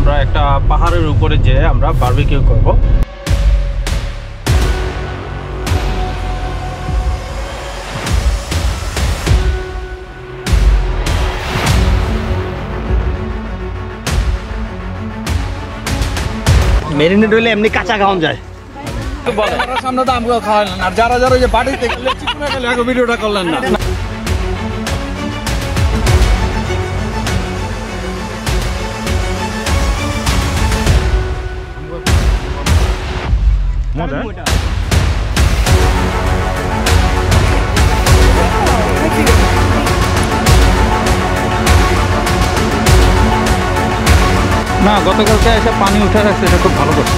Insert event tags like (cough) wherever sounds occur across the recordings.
আমরা একটা পাহাড়ের উপরে যেয়ে আমরা বারবিকিউ করব। মেরিনেট হইলে এমনি কাঁচা খাওয়ান যায়। সামনে তো আমগুলো খাওয়ালেন আর যারা যারা ওই যে বাড়িতে ভিডিওটা করলেন না। না, গতকালকে এসে পানি উঠে রাখছে, এটা খুব ভালো করছ।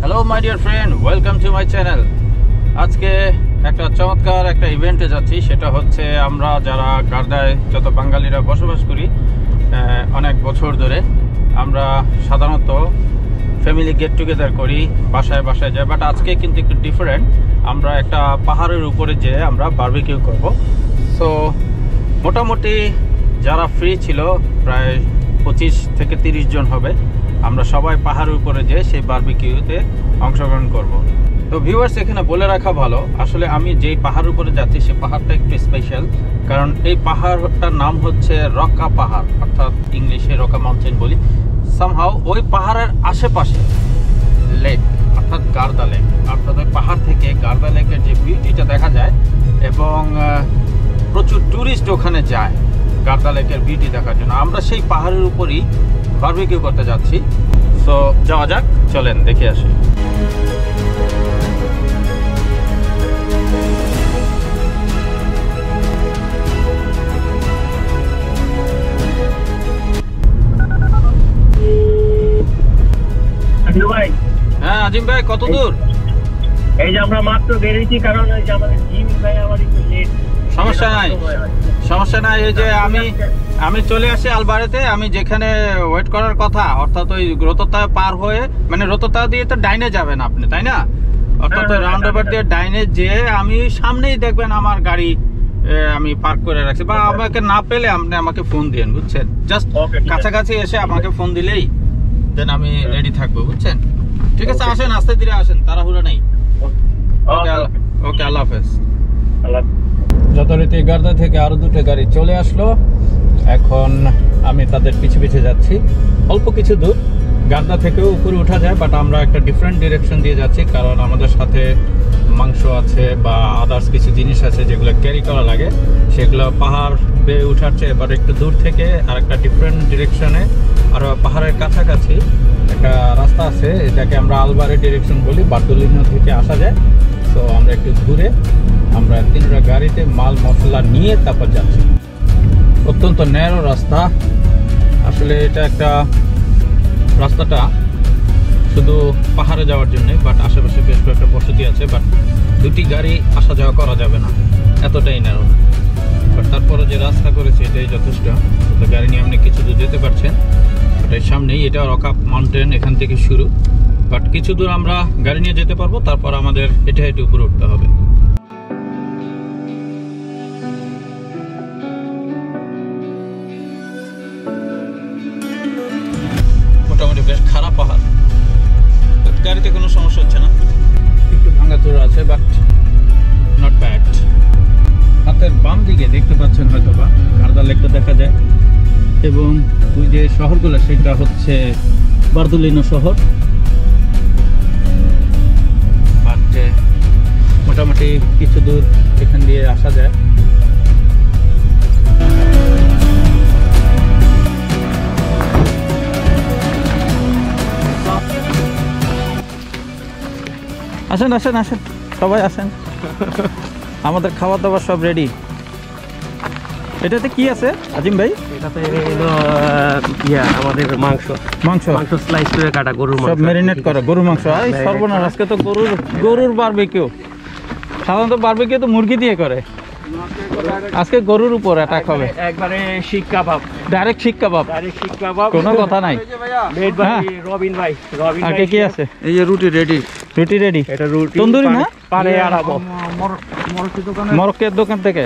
Hello my dear friend welcome to my channel আজকে একটা চমৎকার একটা ইভেন্টে যাচ্ছি, সেটা হচ্ছে আমরা যারা গার্দায়, যত বাঙালিরা বসবাস করি অনেক বছর ধরে, আমরা সাধারণত ফ্যামিলি গেট টুগেদার করি, বাসায় বাসায় যাই বাট আজকে কিন্তু একটু ডিফারেন্ট আমরা একটা পাহাড়ের উপরে যেয়ে আমরা বার্বিকিউ করব। সো মোটামুটি যারা ফ্রি ছিল, প্রায় পঁচিশ থেকে তিরিশ জন হবে, আমরা সবাই পাহাড়ের উপরে যেয়ে সেই বার্বিকিউতে অংশগ্রহণ করব। তো ভিউয়ার্স এখানে বলে রাখা ভালো, আসলে আমি যেই পাহাড়ের উপরে যাচ্ছি সেই পাহাড়টা একটু স্পেশাল কারণ এই পাহাড়টার নাম হচ্ছে রকা পাহাড়, অর্থাৎ ইংলিশে রকা মাউন্টেন বলি। সামহাও ওই পাহাড়ের আশেপাশে লেক অর্থাৎ গার্দা লেক অর্থাৎ ওই পাহাড় থেকে গার্দা লেকের যে বিউটিটা দেখা যায় এবং প্রচুর ট্যুরিস্ট ওখানে যায় গার্দা লেকের বিউটি দেখার জন্য। আমরা সেই পাহাড়ের উপরই বারবিকিউ করতে যাচ্ছি। সো যাওয়া যাক, চলেন, দেখে আসি। ভাই। হ্যাঁ আজিম ভাই কত দূর? এই যে আমরা মাত্র বেরিয়েছি কারণ ওই যে আমাদের জিম ভাই আমার একটু লেট সমস্যা নাই। সমস্যা নাই এই যে আমি আমি চলে আসি আলবারেতে আমি যেখানে ওয়েট করার কথা অর্থাৎ ওই রততা পার হয়ে মানে রততা দিয়ে তো ডাইনে যাবেন আপনি তাই না? অর্থাৎ হ্যাঁ, রাউন্ড ওভার দিয়ে ডাইনে যে আমি সামনেই দেখবেন আমার গাড়ি আমি পার্ক করে রাখছি। বা আমাকে না পেলে আপনি আমাকে ফোন দিন বুঝছেন? জাস্ট। কাছাকাছি এসে আমাকে ফোন দিলেই দেন আমি রেডি থাকব বুঝছেন? ঠিক আছে আসেন আস্তে ধীরে আসেন তাড়াহুড়ো নেই। ওকে ওকে আল্লাহ হাফেজ। যথারীতি গার্দা থেকে আরও দুটো গাড়ি চলে আসলো। এখন আমি তাদের পিছু পিছু যাচ্ছি। অল্প কিছু দূর। গার্দা থেকেও উপরে উঠা যায় বাট আমরা একটা ডিফারেন্ট ডিরেকশন দিয়ে যাচ্ছি কারণ আমাদের সাথে মাংস আছে বা আদার্স কিছু জিনিস আছে যেগুলো ক্যারি করা লাগে, সেগুলো পাহাড় বেয়ে উঠার চেয়ে এবার একটু দূর থেকে আর একটা ডিফারেন্ট ডিরেকশনে আর পাহাড়ের কাছাকাছি একটা রাস্তা আছে, এটাকে আমরা আলবারের ডিরেকশন বলি বার্দুলিনো থেকে আসা যায়। তো আমরা একটু ঘুরে আমরা তিনটা গাড়িতে মাল, মশলা নিয়ে তারপর যাচ্ছি। অত্যন্ত ন্যারো রাস্তা। আসলে এটা একটা রাস্তাটা শুধু পাহাড়ে যাওয়ার জন্য বাট আশেপাশে বেশ কয়েকটা বসতি আছে বাট দুটি গাড়ি আসা যাওয়া করা যাবে না, এতটাই ন্যারো বাট তারপরে যে রাস্তা করেছে, এটাই যথেষ্ট। তো গাড়ি নিয়ে আপনি কিছু দূর যেতে পারছেন এটাই সামনেই, এটা রকাপ মাউন্টেন এখান থেকে শুরু। বাট কিছু দূর আমরা গাড়ি নিয়ে যেতে পারব, তারপর আমাদের হেঁটে হেঁটে উপরে উঠতে হবে। দেখা যায়। এবং ওই যে শহরগুলো, সেটা হচ্ছে বারদুলিনো শহর। মোটামুটি কিছু দূর এখান দিয়ে আসা যায়। আসেন আসেন আসেন। সবাই আসেন। আমাদের খাবার দাবার সব রেডি এটাতে কি আছে আজিম ভাই? এটাতে হলো ইয়া আমাদের মাংস। মাংস? মাংস স্লাইস করে কাটা গরুর মাংস। সব ম্যারিনেট করা গরুর মাংস। আই সর্বনাশ আজকে তো গরুর গরুর বারবিকিউ সাধারণত বারবিকিউ তো মুরগি দিয়ে করে। আজকে গরুর উপর অ্যাটাক হবে। একবারে শিক কাবাব। ডাইরেক্ট শিক কাবাব। ডাইরেক্ট শিক কাবাব। কোনো কথা নাই। মেড ভাই হ্যাঁ। রবিন ভাই। রবিন ভাই কে কি আছে? এই যে রুটি রেডি রুটি রেডি এটা রুটি তন্দুরি না? মরক্কের দোকান থেকে?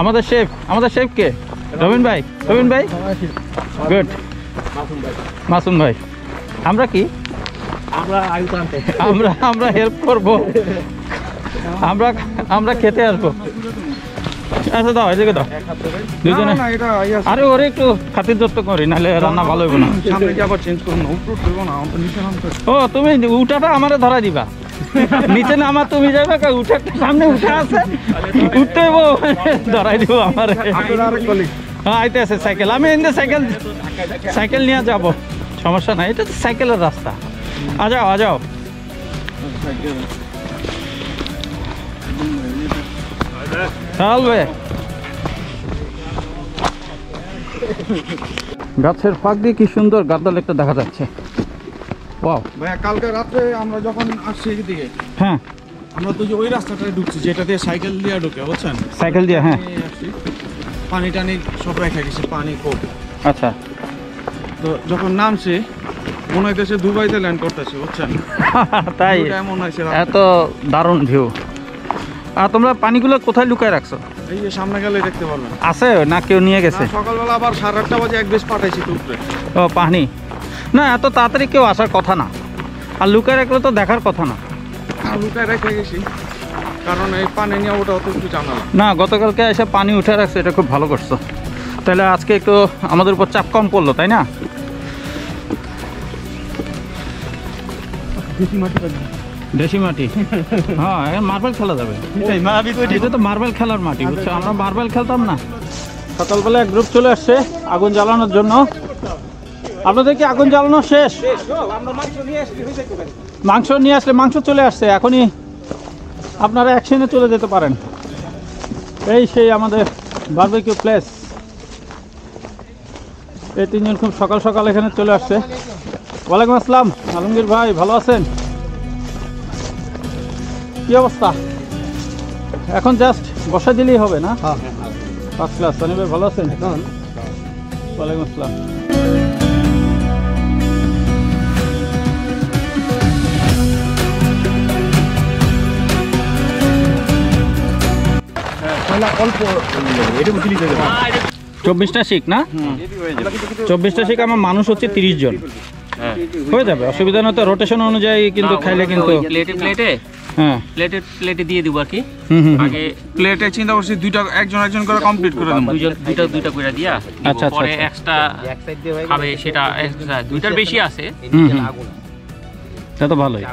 আমাদের শেফ আমাদের শেফ কে রবিন ভাই রবিন ভাই? গুড মাসুম ভাই। আমরা কি? আমরা আমরা আমরা হেল্প করব। আমরা আমরা খেতে আসব। আচ্ছা দাও এদিকে দাও। দুজনে না আরে ওরে একটু খাতির যত্ন করি নাহলে রান্না ভালো হইব না। ও তুমি উঠাটা আমারে ধরা দিবা। নিচে নামা তুমি যাবে উঠে সামনে উঠে আছে উঠতে ধরাই দিব আমারে। হ্যাঁ আইতে আছে সাইকেল। আমি এনে সাইকেল সাইকেল নিয়ে যাব। সমস্যা নাই এটা তো সাইকেলের রাস্তা। আ যাও আ যাও। চলবে গাছের ফাঁক দিয়ে কি সুন্দর গাদ্দাল একটা দেখা যাচ্ছে। ওয়াও ভাইয়া কালকে রাত্রে আমরা যখন আসছি এদিকে হ্যাঁ। আমরা তো যে ওই রাস্তাটায় ঢুকছি যেটা দিয়ে সাইকেল দিয়ে ঢুকে বুঝছেন? সাইকেল দিয়ে হ্যাঁ। পানি টানি সব রেখে গেছে পানি কোপ আচ্ছা। তো যখন নামছি মনে হইতেছে দুবাইতে ল্যান্ড করতেছে বুঝছেন? (laughs) তাই? এমন হয়েছে এত দারুণ ভিউ আর তোমরা পানিগুলো কোথায় লুকায় রাখছো? এই যে সামনে গেলে দেখতে পারবেন। আছে না কেউ নিয়ে গেছে? সকালবেলা আবার সাড়ে আটটা বাজে এক বেশ পাঠাইছি টুকরে। ও পানি। না এত তাড়াতাড়ি কেউ আসার কথা না। আর লুকায় রাখলে তো দেখার কথা না। লুকায় রেখে গেছি। কারণ এই পানি নিয়ে ওটা অত জানালা না। গতকালকে এসে পানি উঠে রাখছে এটা খুব ভালো করছ। তাহলে আজকে একটু আমাদের উপর চাপ কম পড়ল তাই না? দেশি মাটি হ্যাঁ মার্বেল খেলা যাবে। এটা তো মার্বেল খেলার মাটি বুঝছ? আমরা মার্বেল খেলতাম না। সকালবেলা এক গ্রুপ চলে আসছে আগুন জ্বালানোর জন্য। আপনাদের কি আগুন জ্বালানো শেষ? মাংস নিয়ে আসলে মাংস চলে আসছে এখনই আপনারা অ্যাকশনে চলে যেতে পারেন। এই সেই আমাদের বারবেকিউ প্লেস এই তিনজন খুব সকাল সকাল এখানে চলে আসছে। ওয়ালাইকুম আসসালাম। আলমগীর ভাই ভালো আছেন? কি অবস্থা? এখন জাস্ট বসা দিলেই হবে না? ফার্স্ট ক্লাস সানি ভাই ভালো আছেন? ওয়ালাইকুম আসসালাম। চব্বিশটা শিখ না? চব্বিশটা শিখ আমার মানুষ হচ্ছে তিরিশ জন। হয়ে যাবে অসুবিধা না তো রোটেশন অনুযায়ী কিন্তু খাইলে কিন্তু প্লেটে প্লেটে হ্যাঁ। প্লেটে প্লেটে দিয়ে দিব আর কি। আগে প্লেটে চিন্তা করছি দুইটা একজন একজন করে কমপ্লিট করে দেবো। দুইজন দুইটা দুইটা করে দিয়া আচ্ছা, আচ্ছা, পরে আচ্ছা। এক্সট্রা খাবে সেটা দুইটার বেশি আছে। তো ভালোই।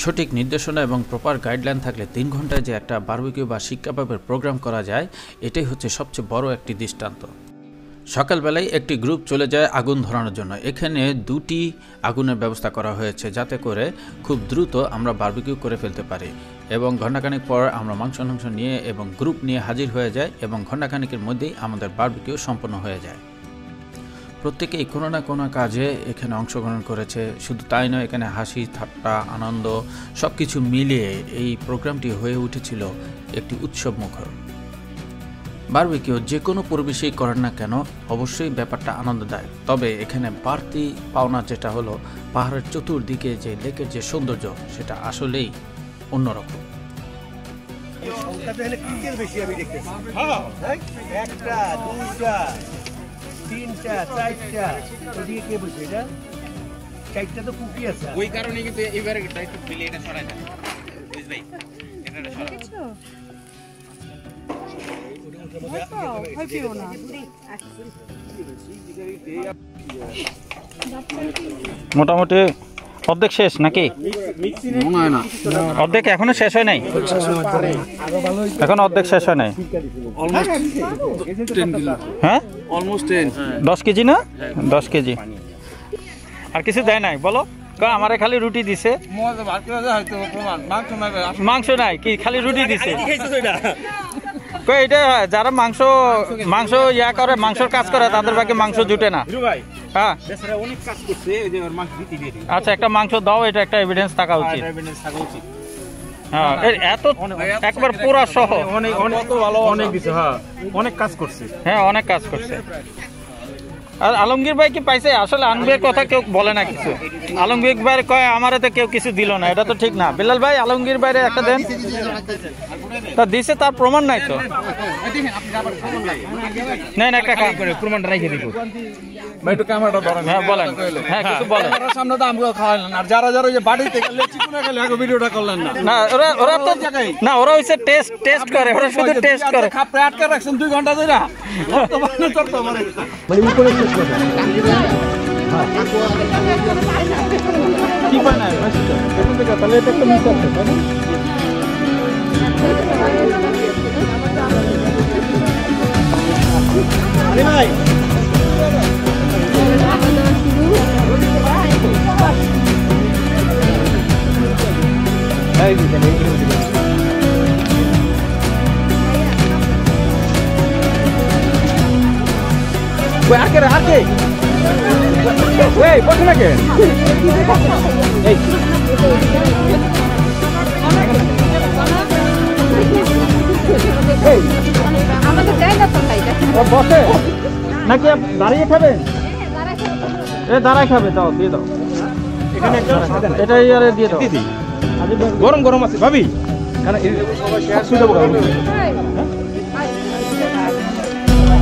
সঠিক নির্দেশনা এবং প্রপার গাইডলাইন থাকলে তিন ঘন্টায় যে একটা বারবিকিউ বা শিক্ষাভাবের প্রোগ্রাম করা যায়, এটাই হচ্ছে সবচেয়ে বড় একটি দৃষ্টান্ত। সকালবেলায় একটি গ্রুপ চলে যায় আগুন ধরানোর জন্য। এখানে দুটি আগুনের ব্যবস্থা করা হয়েছে যাতে করে খুব দ্রুত আমরা বারবিকিউ করে ফেলতে পারি এবং ঘণ্টাখানিক পর আমরা মাংস মাংস নিয়ে এবং গ্রুপ নিয়ে হাজির হয়ে যায় এবং ঘণ্টাখানিকের মধ্যেই আমাদের বারবিকিউ সম্পন্ন হয়ে যায়। প্রত্যেকেই কোনো না কোনো কাজে এখানে অংশগ্রহণ করেছে। শুধু তাই নয়, এখানে হাসি, ঠাট্টা, আনন্দ সব কিছু মিলিয়ে এই প্রোগ্রামটি হয়ে উঠেছিল একটি উৎসব মুখর। বারবিকিউ, যে কোনো পরিবেশেই করেন না কেন, অবশ্যই ব্যাপারটা আনন্দদায়ক। তবে এখানে বাড়তি পাওনা যেটা হলো, পাহাড়ের চতুর্দিকে যে লেকের যে সৌন্দর্য, সেটা আসলেই অন্যরকম। একটা, দুইটা। তিনটা চারটা ওদিকে কে বসে এটা? চারটা তো কুকি আছে। ওই কারণে কিন্তু এবারে একটু প্লেটে এটা বুঝলি ছড়াই না মোটামুটি অর্ধেক শেষ নাকি? অর্ধেক এখনও শেষ হয় নাই? এখন অর্ধেক শেষ হয় নাই? হ্যাঁ? দশ কেজি না? দশ কেজি। আর কিছু দেয় নাই? বলো। আমারে খালি রুটি দিছে। মাংস নাই কি খালি রুটি দিছে? এটা যারা মাংস মাংস ইয়া করে মাংসর কাজ করে তাদের বাকি মাংস জুটে না। হ্যাঁ। অনেক কাজ করছে ওই যে ওর মাংস দিতে দিয়ে আচ্ছা একটা মাংস দাও এটা একটা এভিডেন্স থাকা উচিত। থাকা উচিত। হ্যাঁ এত একবার পুরা সহ অনেক অনেক ভালো অনেক দিছে হ্যাঁ অনেক কাজ করছে। হ্যাঁ অনেক কাজ করছে। আর আলমগীর ভাই কি পাইছে? আসলে আলমগীর কথা কেউ বলে না কিছু। আলমগীর ভাই কয় আমারে তো কেউ কিছু দিল না। এটা তো ঠিক না। বিলাল ভাই আলমগীর ভাইরে একটা দেন। তা দিছে তার প্রমাণ নাই তো? নেন একটা কাম করে প্রমাণটা রেখে দিব। ভাই একটু ক্যামেরাটা ধরেন। হ্যাঁ বলেন। হ্যাঁ কিছু বলেন। ক্যামেরার সামনে তো আমগুলো খাওয়াইলেন আর যারা যারা ওই যে বাড়িতে গেলে চিকুনে গেলে এখন ভিডিওটা করলেন না। না ওরা ওরা তো না ওরা হইছে টেস্ট টেস্ট করে। ওরা শুধু টেস্ট করে। দুই ঘণ্টা ধরে বর্তমানে তোর তো মানে কি পায় না তাহলে এটা একটা মিস আছে তাই না? আমাদের দেয় না তো ভাই ও বসে। নাকি আপ- দাঁড়িয়ে খাবেন এ দাঁড়ায় খাবে দাও দিয়ে দাও। এটা ইয়ারে দিয়ে দাও। গরম গরম আছে। ভাবি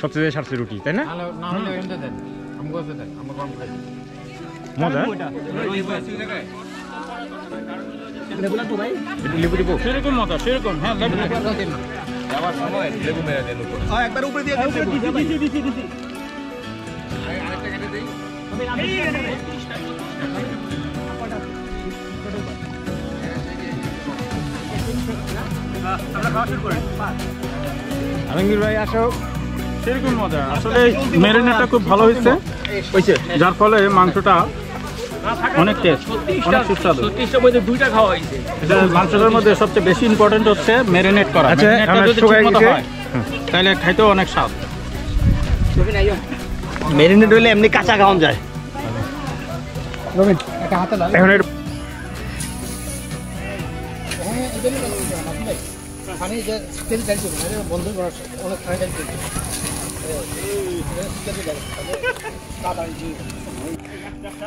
সবচেয়ে সারছে রুটি তাই না? মজা? লেবু দিব। সেরকম মতো সেরকম হ্যাঁ লেবু লেবু। আলমগীর ভাই আসো। সেরকম মজা। আসলে ম্যারিনেটটা খুব ভালো হয়েছে। হয়েছে। যার ফলে মাংসটা অনেক টেস্ট অনেক সুস্বাদু। দুইটা খাওয়া হয়েছে। এটা মাংসটার মধ্যে সবচেয়ে বেশি ইম্পর্টেন্ট হচ্ছে ম্যারিনেট করা। আচ্ছা। হয়, তাহলে খাইতেও অনেক স্বাদ। মেরিনেট হইলে এমনি কাঁচা খাওয়ান যায়। এখন এটা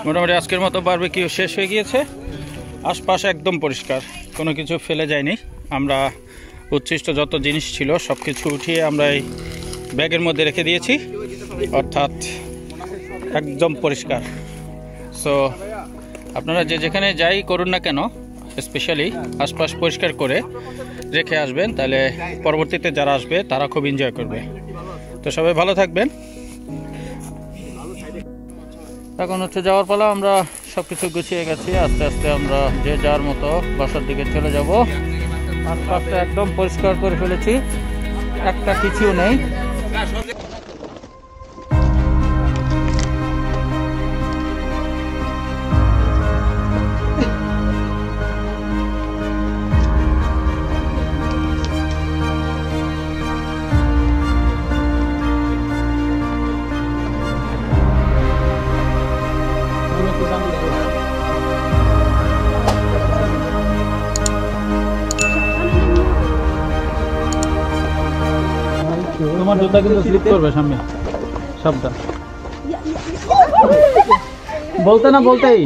মোটামুটি আজকের মতো বারবিকিউ শেষ হয়ে গিয়েছে। আশপাশ একদম পরিষ্কার, কোনো কিছু ফেলে যায়নি। আমরা উচ্ছিষ্ট যত জিনিস ছিল সব কিছু উঠিয়ে আমরা এই ব্যাগের মধ্যে রেখে দিয়েছি, অর্থাৎ একদম পরিষ্কার। সো আপনারা যে যেখানে যাই করুন না কেন স্পেশালি আশপাশ পরিষ্কার করে রেখে আসবেন, তাহলে পরবর্তীতে যারা আসবে তারা খুব এনজয় করবে। তো সবাই ভালো থাকবেন। এখন হচ্ছে যাওয়ার ফলে আমরা সব কিছু গুছিয়ে গেছি, আস্তে আস্তে আমরা যে যার মতো বাসার দিকে চলে যাব। আশপাশটা একদম পরিষ্কার করে ফেলেছি, একটা কিছু নেই। জুতা কিন্তু স্লিপ করবে সামনে। সাবধান। বলতে না বলতেই।